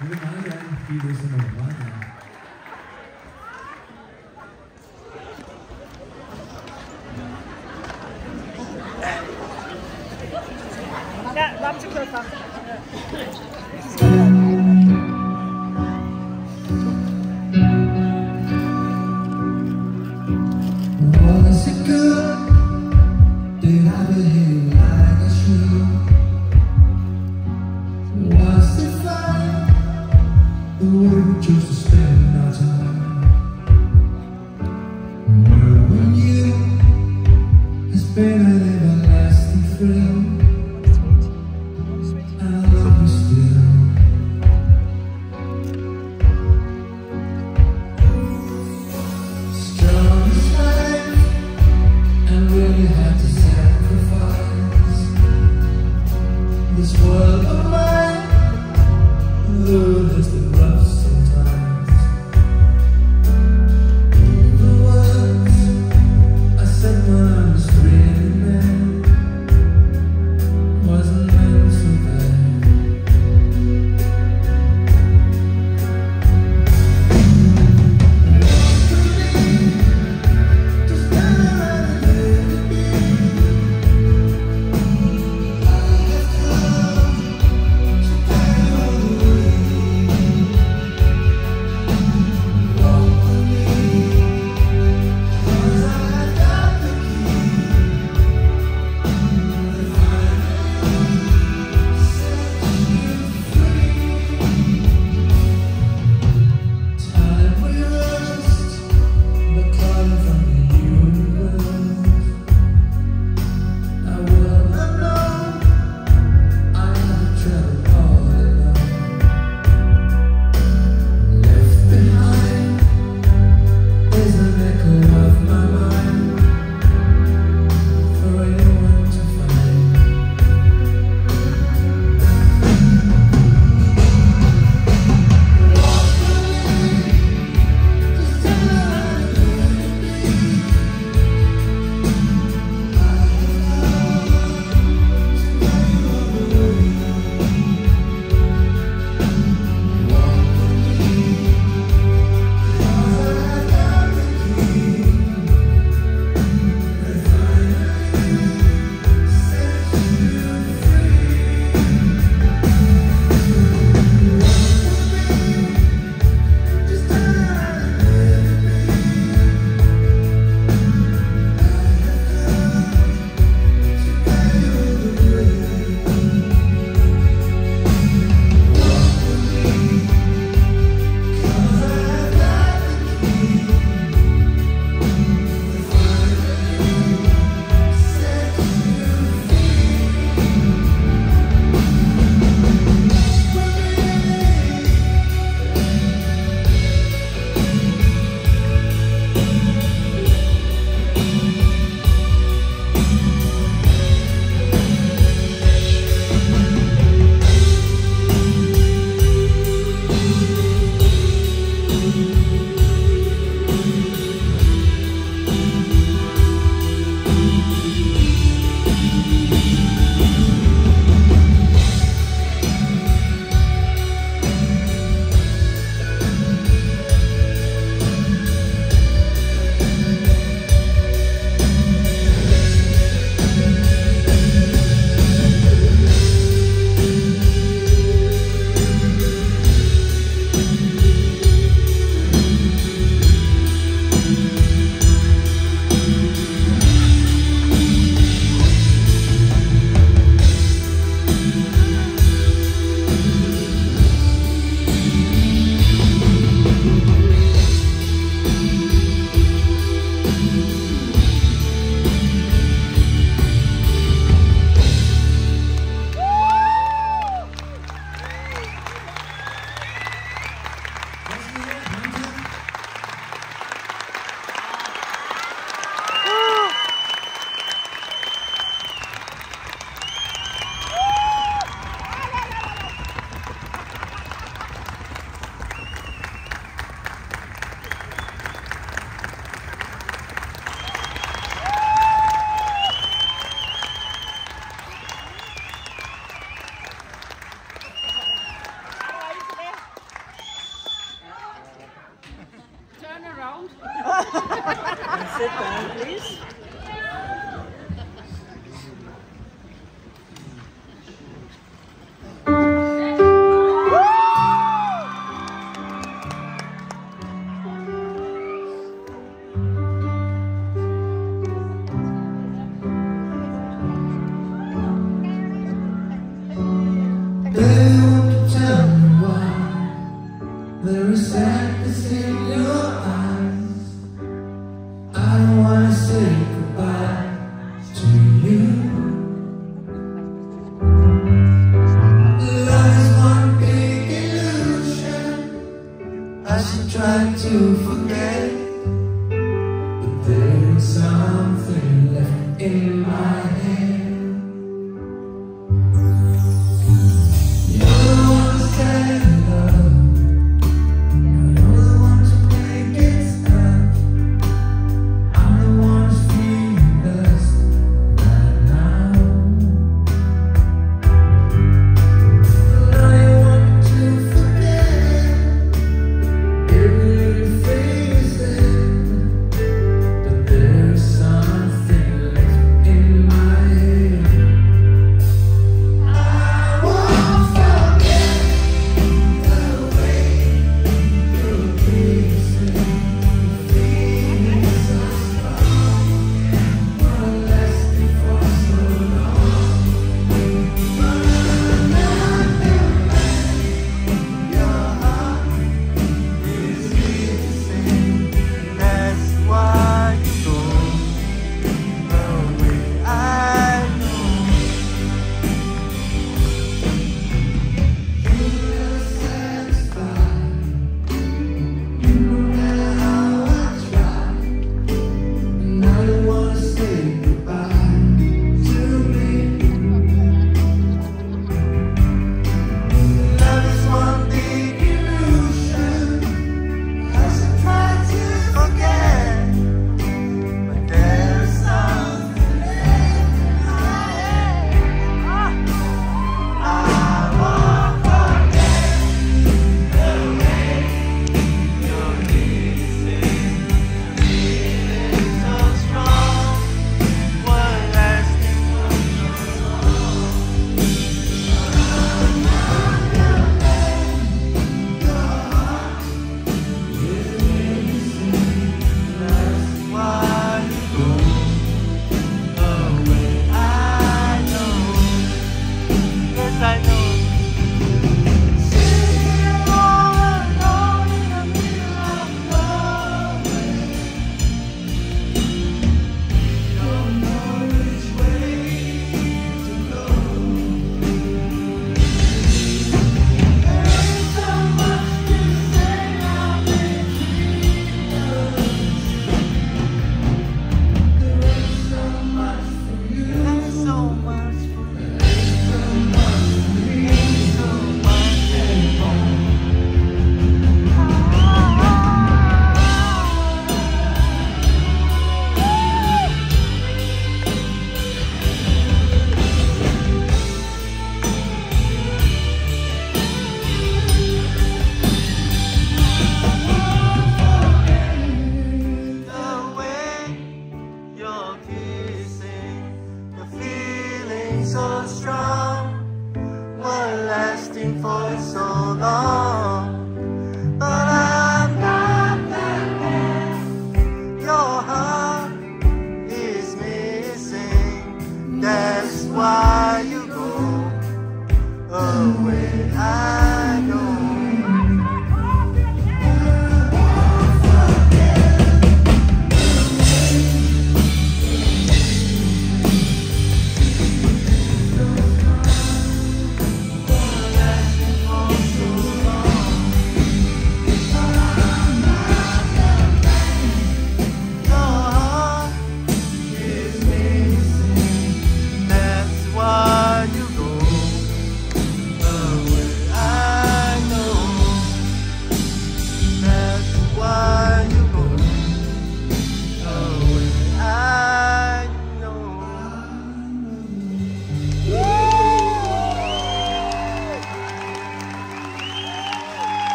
Muy mal, ya pide everlasting around. sit down, please. I should try to forget But there's something left in my